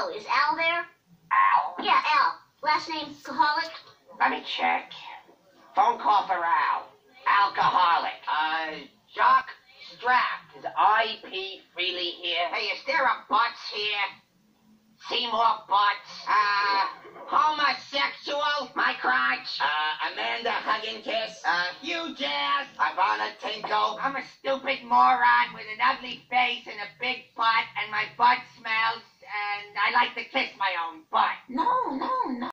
Hello, is Al there? Al? Yeah, Al. Last name Alcoholic. Let me check. Phone call for Al. Alcoholic. Uh, Jacques Strap. Is IP Freely here? Hey, is there a Butts here? Seymour Butts? Uh, homosexual? Mike Rotch? Uh, Amanda Hugginkiss? Uh, Hugh Jass? Ivana Tinkle? I'm a stupid moron with an ugly face and a big butt, and my butt smells, and I like to kiss my own butt. No.